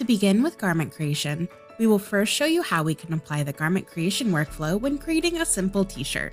To begin with garment creation, we will first show you how we can apply the garment creation workflow when creating a simple t-shirt.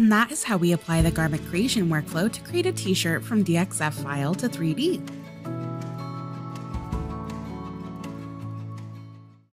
And that is how we apply the garment creation workflow to create a t-shirt from DXF file to 3D.